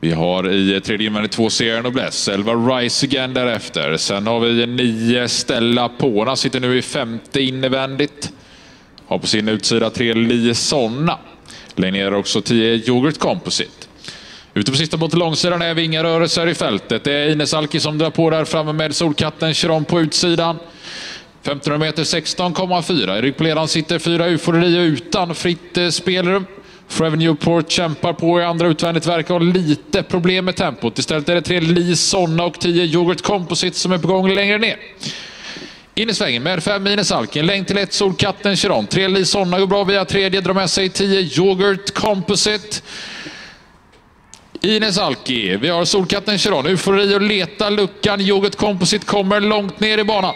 Vi har i tredje invändigt två serier Noblesse, 11 Rise Again därefter. Sen har vi nio Stella Pona, sitter nu i femte invändigt. Har på sin utsida tre Lisonna. Längre ner också 10 Yoghurt Composite. Ute på sista båt långsidan är vi inga rörelser i fältet. Det är Ines Alki som drar på där framme med Solkatten Kör om på utsidan. 1500 meter 16,4. I rygg på ledaren sitter fyra Euforia utan fritt eh, spelrum. Forever Newport kämpar på i andra utvändigt, verkar ha lite problem med tempot. Istället är det tre Lee Sonna och 10 Yoghurt Composite som är på gång längre ner. In i svängen med fem Minus Alken, längd till ett Solkatten Chiron. Tre Lee Sonna går bra via tredje, drar med sig 10 Yoghurt Composite. Ines Alki, vi har Solkatten Chiron, Eufori och leta luckan. Yoghurt Composite kommer långt ner i banan.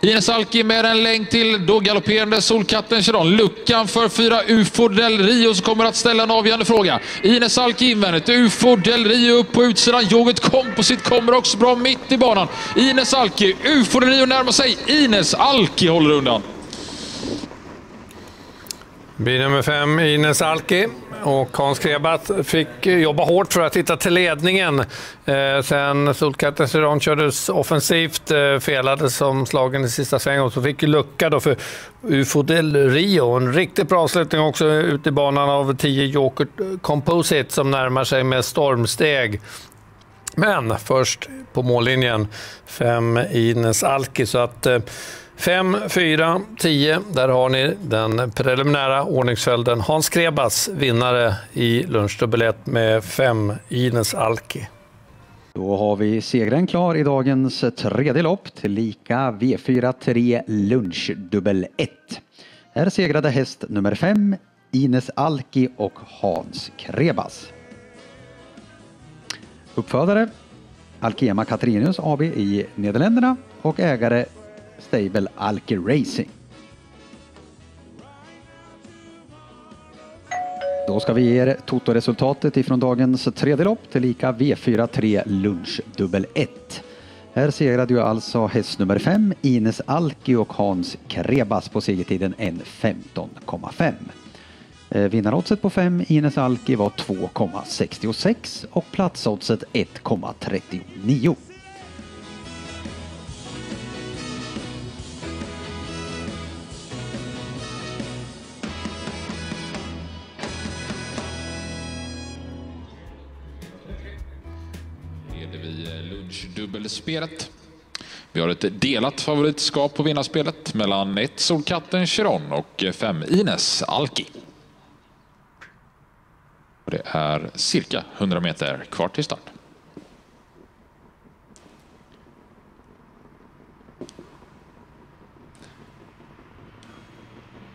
Ines Alki med en länk till då galopperande Solkatten Chiron. Luckan för fyra UFO Del Rio som kommer att ställa en avgörande fråga. Ines Alki invändigt, UFO Del Rio upp på utsidan. Yoghurt Composite kommer också bra mitt i banan. Ines Alki, UFO Del Rio närmar sig. Ines Alki håller undan. Bil nummer fem, Ines Alki. Och Hans Krebat fick jobba hårt för att hitta till ledningen. Eh, sen Solkattens Iran kördes offensivt, eh, felade som slagen i sista svängen och så fick lucka då för UFO del Rio. En riktigt bra avslutning också ut i banan av 10 Joker Composite som närmar sig med stormsteg. Men först på mållinjen, fem Ines Alki. Så att, eh, 5, 4, 10. Där har ni den preliminära ordningsföljden. Hans Krebas, vinnare i lunchdubbel 1 med 5, Ines Alki. Då har vi segern klar i dagens tredje lopp, tillika V4 3 lunchdubbel 1. Här segrade häst nummer 5, Ines Alki och Hans Krebas. Uppfödare Alkema Katrinus AB i Nederländerna och ägare Stable Alke Racing. Då ska vi ge er totoresultatet ifrån dagens tredje lopp tillika V43 lunch dubbel 1. Här segrade ju alltså häst nummer 5 Ines Alki och Hans Krebas på segertiden 1.15,5. Eh, vinnaroddset på 5 Ines Alki var 2,66 och platsoddset 1,39. Leder vi eh, lunchdubbelspelet. Vi har ett delat favoritskap på vinnarspelet mellan ett Solkatten Chiron och fem Ines Alki. Det är cirka 100 meter kvar till start.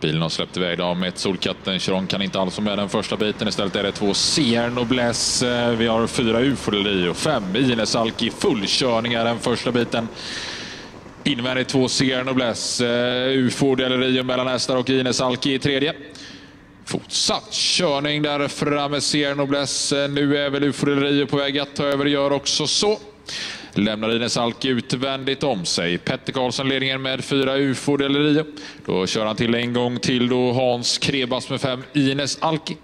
Bilen har släppt iväg dem med ett Solkatten. Chiron kan inte alls vara med den första biten. Istället är det två Sierra Noblesse. Eh, vi har fyra Ufoli och fem Ines Alki. Fullkörning är den första biten. Invändigt två Sierra Noblesse. Eh, Ufo Del Rio mellan hästar och Ines Alki i tredje. Fortsatt körning där framme Sierra Noblesse. Eh, nu är väl Ufo på väg att ta över, gör också så. Lämnar Ines Alki utvändigt om sig. Petter Karlsson ledningen med fyra UFO Delrio. Då kör han till en gång till då Hans Krebas med fem Ines Alki.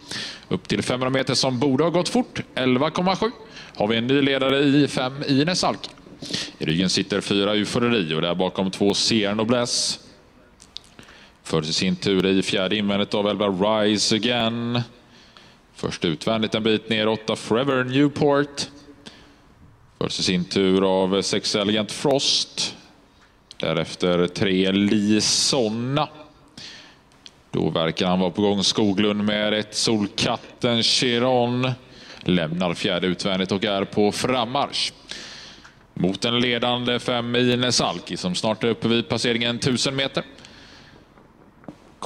Upp till 500 meter som borde ha gått fort. 11,7 har vi en ny ledare i fem Ines Alki. I ryggen sitter fyra UFO Del Och Där bakom två Sierra Noblesse. Förs i sin tur i fjärde invändigt av 11 Rise Again. Först utvändigt en bit ner, 8 Forever Newport. Följs i sin tur av sex Elegant Frost. Därefter tre Lisonna. Då verkar han vara på gång Skoglund med ett Solkatten Chiron. Lämnar fjärde utvändigt och är på frammarsch. Mot den ledande fem Ines Alki som snart är uppe vid passeringen 1000 meter.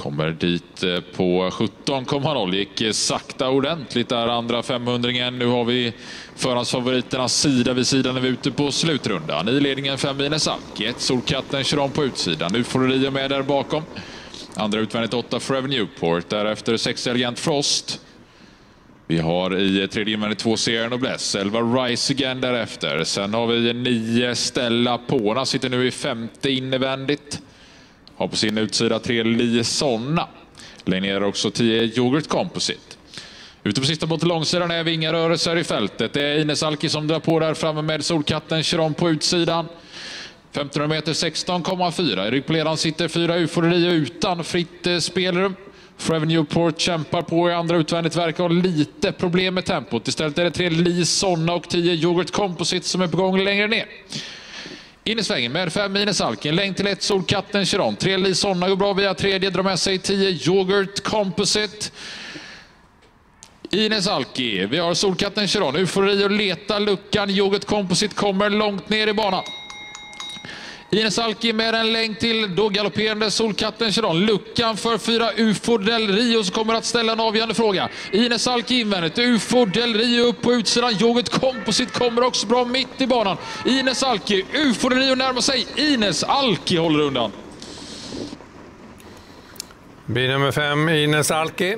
Kommer dit eh, på 17,0. Gick eh, sakta ordentligt där andra 500 Nu har vi förhandsfavoriterna sida vid sida när vi är ute på slutrundan. I ledningen 5 minus Alki. Solkatten kör om på utsidan. Nu får Rio med där bakom. Andra utvändigt 8 Forever Newport. Därefter 6 Elegant Frost. Vi har i eh, tredje invändigt två Sierra Noblesse, 11 Rise Again därefter. Sen har vi 9 Stella Pona, sitter nu i femte invändigt. Har på sin utsida tre Lisonna. Längre ner också 10 Yoghurt Composite. Ute på sista mot långsidan är vi inga rörelser i fältet. Det är Ines Alki som drar på där framme med Solkatten. Kör om på utsidan. 1500 meter 16,4. I på ledaren sitter fyra Eufori utan fritt eh, spelrum. Forever Newport kämpar på i andra utvändigt, verkar ha lite problem med tempot. Istället är det tre Lee Sonna och 10 Yoghurt Composite som är på gång längre ner. In i svängen med 5 minus Alken, längd till ett Solkatten Chiron. 3 Lee Sonna går bra via tredje, drar med sig 10 Yoghurt Composite. Ines Alki, vi har Solkatten Chiron, Eufori och leta luckan. Yoghurt Composite kommer långt ner i banan. Ines Alki med en längd till, då galopperande Solkatten Chiron. Luckan för fyra UFO Del Rio som kommer att ställa en avgörande fråga. Ines Alki invändigt, UFO Del Rio upp på utsidan. Yoghurt Composite kommer också bra mitt i banan. Ines Alki, UFO Del Rio närmar sig. Ines Alki håller undan. Bil nummer fem, Ines Alki.